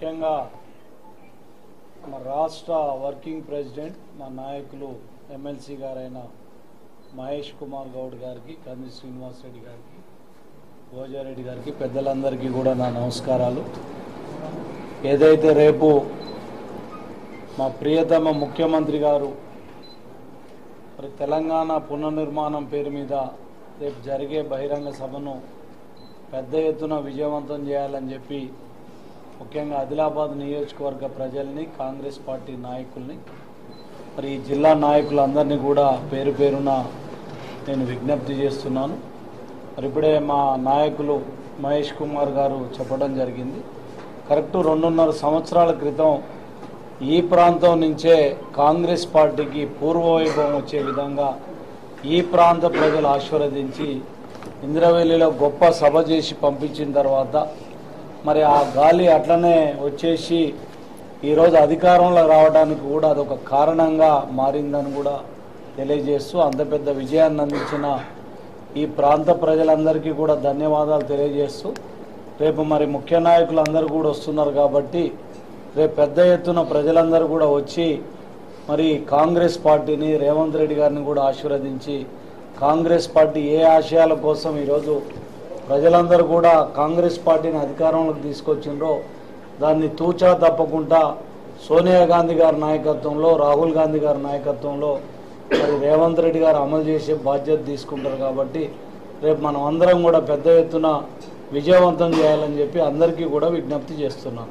ముఖ్యంగా మా రాష్ట్ర వర్కింగ్ ప్రెసిడెంట్ మా నాయకులు ఎమ్మెల్సీ గారైన మహేష్ కుమార్ గౌడ్ గారికి కంది శ్రీనివాస్ రెడ్డి గారికి భోజారెడ్డి గారికి పెద్దలందరికీ కూడా నా నమస్కారాలు. ఏదైతే రేపు మా ప్రియతమ ముఖ్యమంత్రి గారు మరి తెలంగాణ పునర్నిర్మాణం పేరు మీద రేపు జరిగే బహిరంగ సభను పెద్ద ఎత్తున విజయవంతం చేయాలని చెప్పి ముఖ్యంగా ఆదిలాబాద్ నియోజకవర్గ ప్రజల్ని కాంగ్రెస్ పార్టీ నాయకుల్ని మరి ఈ జిల్లా నాయకులందరినీ కూడా పేరు పేరున నేను విజ్ఞప్తి చేస్తున్నాను. మరి ఇప్పుడే మా నాయకులు మహేష్ కుమార్ గారు చెప్పడం జరిగింది. కరెక్ట్ రెండున్నర సంవత్సరాల క్రితం ఈ ప్రాంతం నుంచే కాంగ్రెస్ పార్టీకి పూర్వవైభవం వచ్చే విధంగా ఈ ప్రాంత ప్రజలు ఆశీర్వదించి ఇంద్రవెల్లిలో గొప్ప సభ చేసి పంపించిన తర్వాత మరి ఆ గాలి అట్లనే వచ్చేసి ఈరోజు అధికారంలో రావడానికి కూడా అదొక కారణంగా మారిందని కూడా తెలియజేస్తూ అంత పెద్ద విజయాన్ని అందించిన ఈ ప్రాంత ప్రజలందరికీ కూడా ధన్యవాదాలు తెలియజేస్తూ రేపు మరి ముఖ్య నాయకులు అందరూ కూడా వస్తున్నారు కాబట్టి రేపు పెద్ద ఎత్తున ప్రజలందరూ కూడా వచ్చి మరి కాంగ్రెస్ పార్టీని రేవంత్ రెడ్డి గారిని కూడా ఆశీర్వదించి కాంగ్రెస్ పార్టీ ఏ ఆశయాల కోసం ఈరోజు ప్రజలందరూ కూడా కాంగ్రెస్ పార్టీని అధికారంలోకి తీసుకొచ్చిండ్రో దాన్ని తూచా తప్పకుండా సోనియా గాంధీ గారి నాయకత్వంలో రాహుల్ గాంధీ గారి నాయకత్వంలో మరి రేవంత్ రెడ్డి గారు అమలు చేసే బాధ్యత తీసుకుంటారు కాబట్టి రేపు మనం అందరం కూడా పెద్ద ఎత్తున విజయవంతం చేయాలని చెప్పి అందరికీ కూడా విజ్ఞప్తి చేస్తున్నాం.